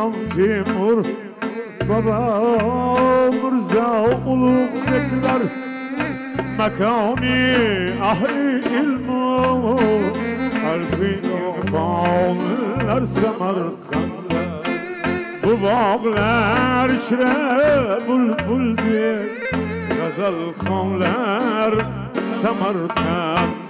Xiram Timur Baba Mirza ulug' beklar makoni ahli ilmu alfi irfonlar samarqandda bu bog'lar ichra bulbuldek g'azalxonlar samarqandda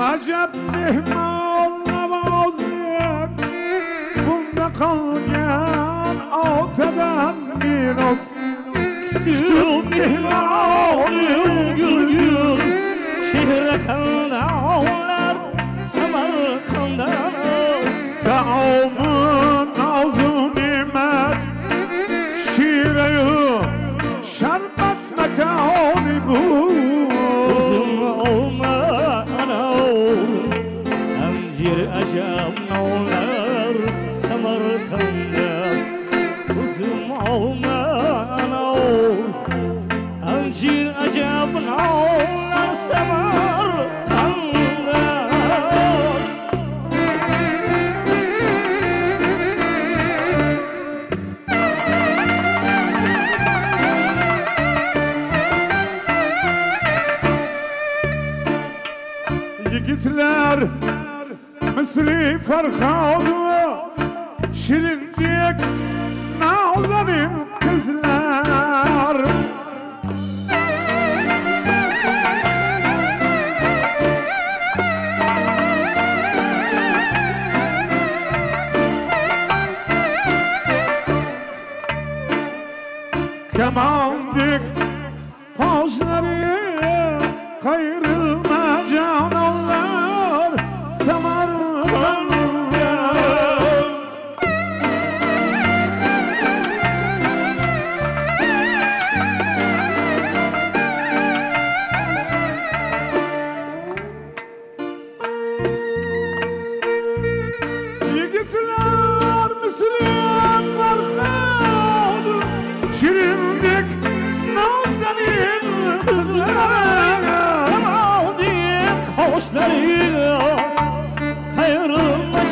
Acep mehmon navozlik Bunda qolgan otadan miros Gül mihmanı gül gül. Şehre kanallar acam nollar Samarkandas Kızım olma ana Amcir acam nollar Samarkandas Yigitler misli Farhadı Şirindek nazanin kızlar. Kemandik koşlarıyla Kayrılma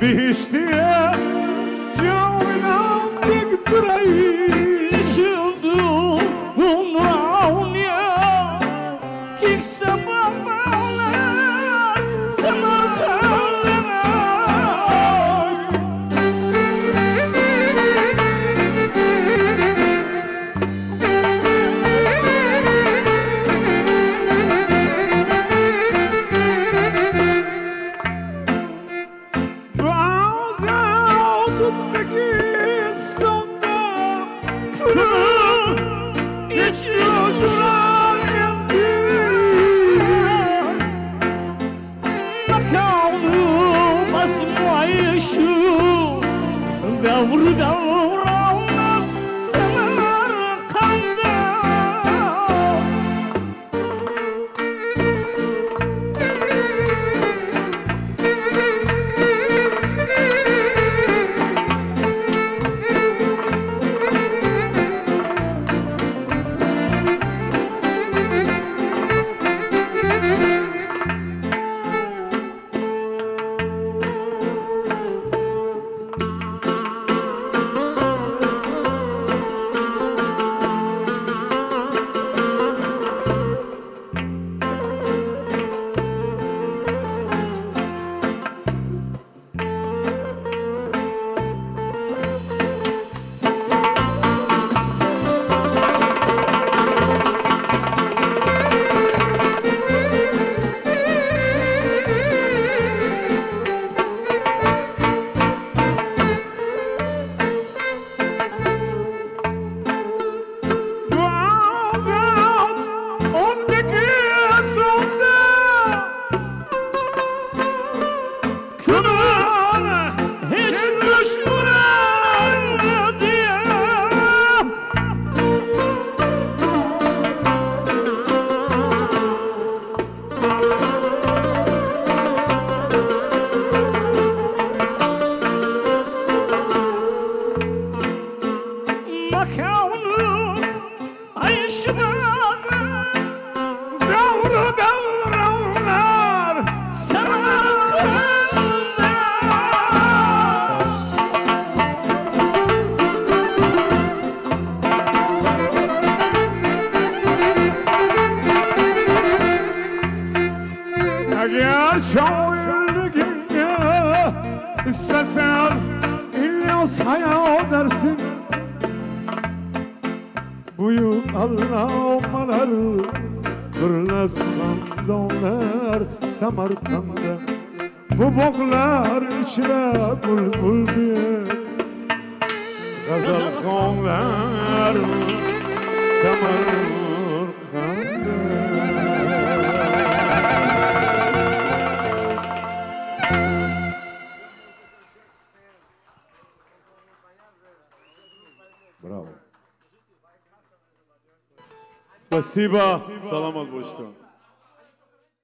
Bihiştiye Cavina dik birey Çıldım Unraunya Kikse se Sana Makavnu basmayışı Davr davranlar Eğer şairliğine istesen İlyas hayal dersin. Büyük Allah'malar Birleş xandonlar Samarkand'da Bu bog'lar ichra bulbul diye G'azal و سیبا باشتم.